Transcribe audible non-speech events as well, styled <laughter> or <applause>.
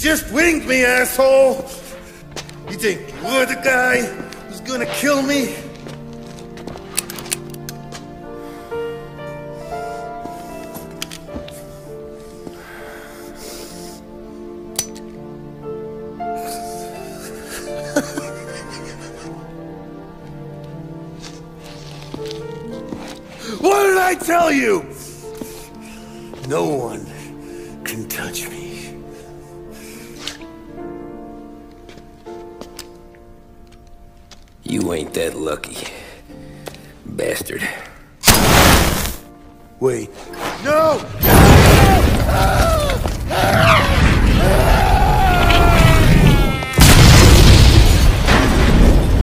just winged me, asshole! You think you're the guy who's gonna kill me? <laughs> What did I tell you? No one can touch me. You ain't that lucky. Bastard. Wait. No!